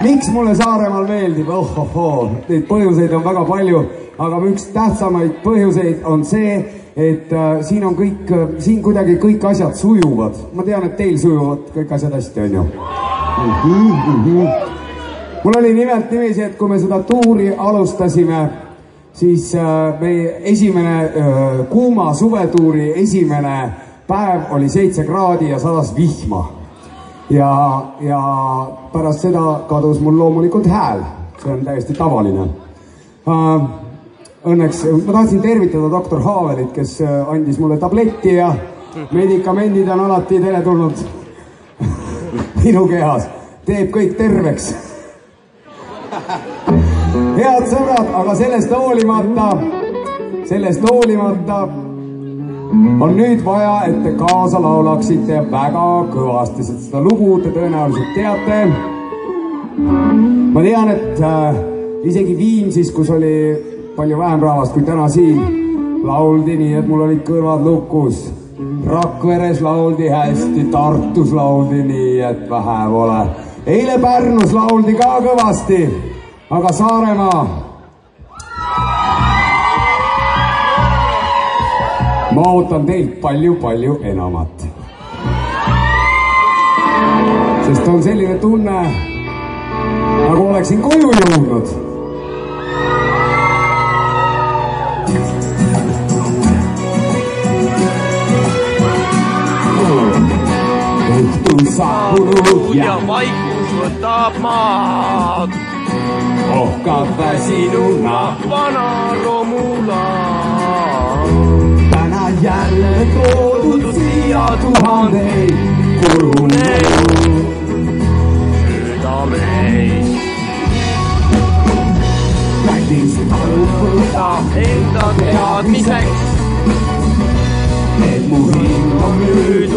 miks mulle Saaremaal meeldib oh,, oh-oh-oo, neid põhjuseid on väga palju, aga üks tähtsamaid põhjuseid on see, et äh, siin on kõik äh,, siin kuidagi kõik asjad sujuvad. ma tean, et teil sujuvad kõik asjad hästi, on ju mm. -hmm, mm -hmm. mul oli nimelt niiviisi, et kui me seda tuuri alustasime, siis äh, meie esimene äh, kuuma suvetuuri esimene päev oli seitse kraadi ja sadas vihma ja, ja pärast seda kadus mul loomulikult hääl, see on täiesti tavaline. Uh,. Õnneks ma tahtsin tervitada doktor Haavelit, kes äh, andis mulle tabletti ja medikamendid on alati teretulnud minu kehas, teeb kõik terveks. Head sõbrad, aga sellest hoolimata, sellest hoolimata on nüüd vaja, et te kaasa laulaksite väga kõvasti, sest seda lugu te tõenäoliselt teate. ma tean, et äh, isegi Viimsis, kus oli palju vähem rahvast kui täna siin, lauldi nii, et mul olid kõrvad lukus. Rakveres lauldi hästi, Tartus lauldi nii, et vähe pole. eile Pärnus lauldi ka kõvasti, aga Saaremaa ma ootan teilt palju-palju enamat. sest on selline tunne, nagu oleksin koju jõudnud. õhtul saabunud ja vaikus võtab maad. ohkab väsinuna vana romula. Täna jälle toodud siia tuhandeid kurunenud. südameis täitis võta enda teadmiseks, et mu hing on müüdud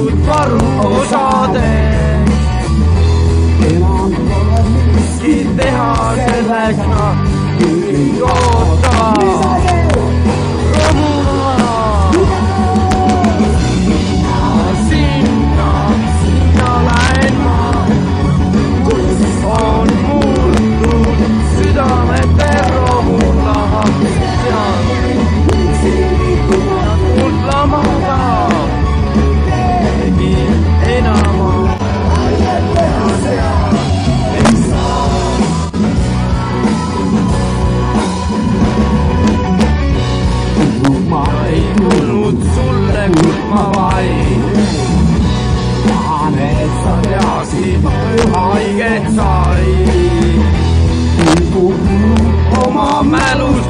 ma vaid tahan, et sa teaksid, haiget sai. oma mälus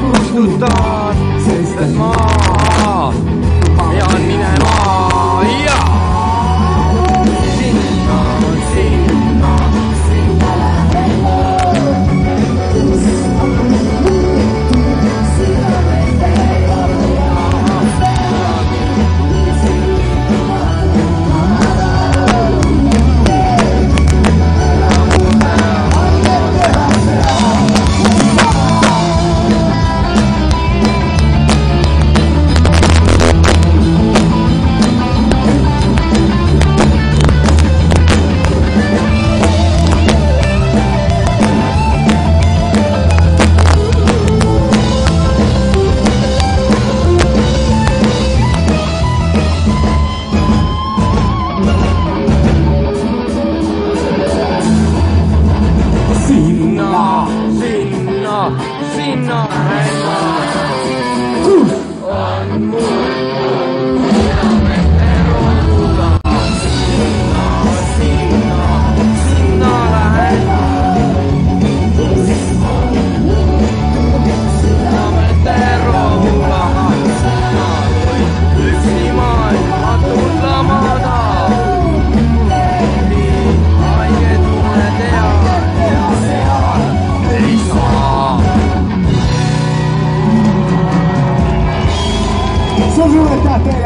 Yo vivo